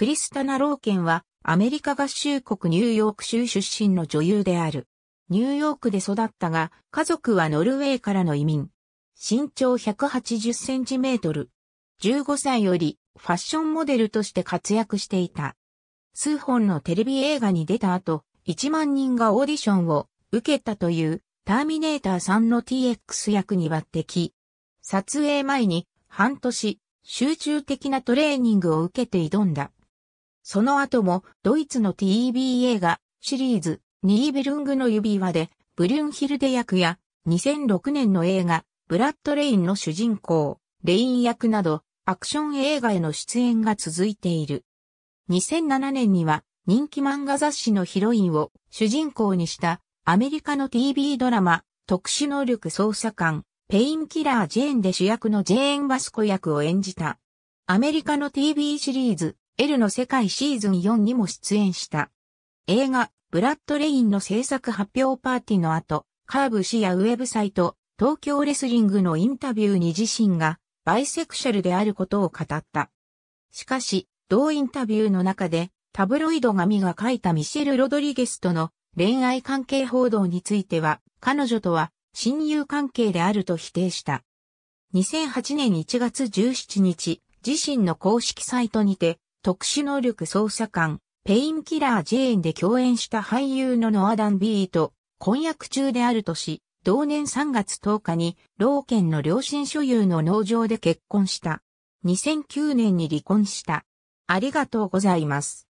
クリスタナ・ローケンはアメリカ合衆国ニューヨーク州出身の女優である。ニューヨークで育ったが、家族はノルウェーからの移民。身長180センチメートル。15歳よりファッションモデルとして活躍していた。数本のテレビ映画に出た後、1万人がオーディションを受けたというターミネーター3の TX 役に抜擢。撮影前に半年集中的なトレーニングを受けて挑んだ。その後もドイツの TV 映画シリーズニーベルングの指輪で、ブリュンヒルデ役や、2006年の映画、ブラッドレインの主人公、レイン役など、アクション映画への出演が続いている。2007年には、人気漫画雑誌のヒロインを主人公にしたアメリカの TV ドラマ、特殊能力捜査官、ペインキラー・ジェーンで主役のジェーン・バスコ役を演じた。アメリカの TV シリーズ、L の世界シーズン4にも出演した。映画、ブラッドレインの制作発表パーティーの後、カーブ氏やウェブサイト、東京レスリングのインタビューに自身がバイセクシャルであることを語った。しかし、同インタビューの中で、タブロイド紙が書いたミシェル・ロドリゲスとの恋愛関係報道については、彼女とは親友関係であると否定した。2008年1月17日、自身の公式サイトにて、特殊能力捜査官、ペインキラー・ジェーンで共演した俳優のノアダン・ビーと婚約中であるとし、同年3月10日に、老犬の両親所有の農場で結婚した。2009年に離婚した。ありがとうございます。